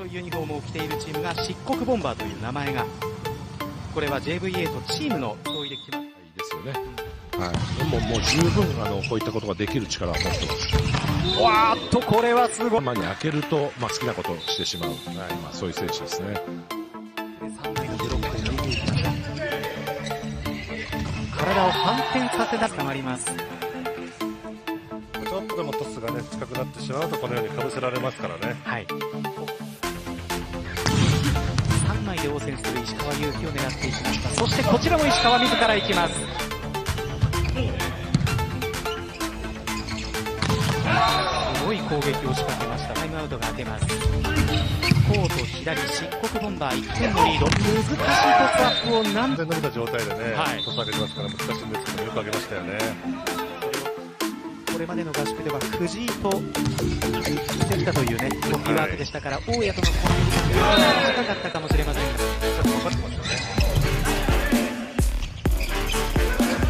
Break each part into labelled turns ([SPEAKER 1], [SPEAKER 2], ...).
[SPEAKER 1] 白いユニフォームを着ているチームが漆黒ボンバーという名前がこれは JVA とチームの競いで決まっ
[SPEAKER 2] いいですよね。はい。でももう十分、あの、こういったことができる力を持ってます。
[SPEAKER 1] わーっとこれはすごい
[SPEAKER 2] まに開けると、まあ、好きなことをしてしまう。はい。まあ、そういう選手ですね。
[SPEAKER 1] 3枚のブロックを抜いていきました体を反転させな捕まります
[SPEAKER 3] ちょっとでもトスがね、近くなってしまうと、このようにかぶせられますからね。
[SPEAKER 1] はい3石川祐希を狙っていきましたそしてこちらも石川自ら行きます。すごい攻撃を仕掛けました。タイムアウトが出ます。コート左漆黒ボンバー1点のリード。難しいトスアップをなん
[SPEAKER 3] 完全伸びた状態でね、
[SPEAKER 1] はい。
[SPEAKER 3] トス上げてますから難しいんですけど、よく上げましたよね。
[SPEAKER 1] これまでの合宿では藤井と関田というねコンビワークでしたから、大家とのコンビが短かったかもしれませんが
[SPEAKER 3] かってますよね。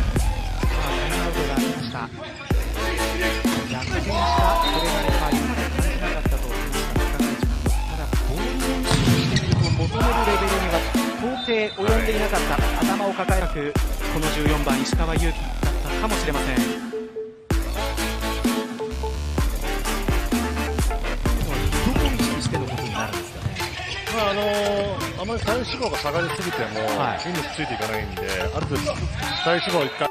[SPEAKER 1] さあタイムアウトがありました。逆転したこれまでは今まで感じなかったと言いました中垣内監督ただボール練習していると求めるレベルには到底及んでいなかった。頭を抱えなくこの14番石川祐希だったかもしれません。
[SPEAKER 3] まり体脂肪が下がりすぎても、
[SPEAKER 1] はい。
[SPEAKER 3] 筋肉ついていかないんで、ある程度、体脂肪を一回、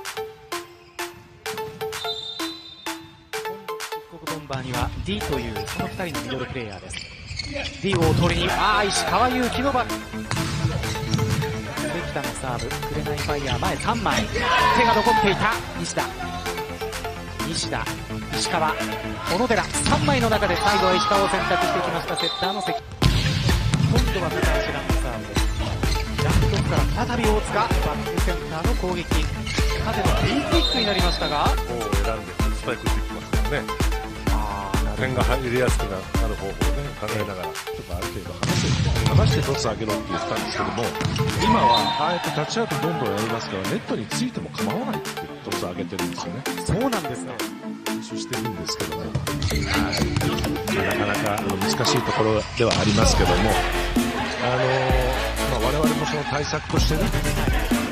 [SPEAKER 1] 国ボンバーには D というその2人のミドルプレイヤーです。D を取りにああ石川祐希のバック。関田のサーブ紅ファイヤー前3枚。手が残っていた西田。西田石川小野寺。3枚の中で最後は石川を選択してきました。セッターの関今度は高橋ランのサーブですラントップから再び大塚バックセンターの攻撃縦の D クイックになりましたが
[SPEAKER 3] こう選んでスパイク打ってきますからね。点が入れやすくなる方法をね、考えながら。
[SPEAKER 2] とかある程度離して、離してトス上げろって言ってたんですけども、今はああやってタッチアウトどんどんやりますから、ネットについても構わないってトス上げてるんですよね。
[SPEAKER 1] そうなんですね
[SPEAKER 2] 練習してるんですけども、はい、なか難しいところではありますけども、あのまあ、我々もその対策としてね、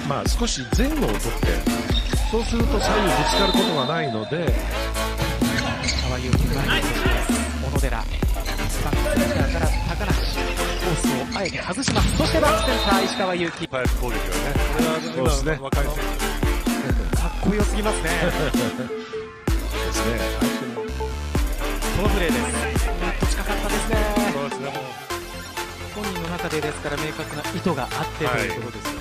[SPEAKER 2] まあ、少し前後を取って、そうすると左右ぶつかることがないので、
[SPEAKER 1] 川祐希前に小野寺。スパックセンターから高梨コースをあえて外します。そしてバックセンター石川祐希。か
[SPEAKER 3] パイプ攻撃はね、これは
[SPEAKER 2] そうですね。
[SPEAKER 3] 今の若い選
[SPEAKER 1] っこよすぎますね。
[SPEAKER 2] ですね、
[SPEAKER 1] このプレーですで
[SPEAKER 3] です
[SPEAKER 1] から明確な意図があってということですよ、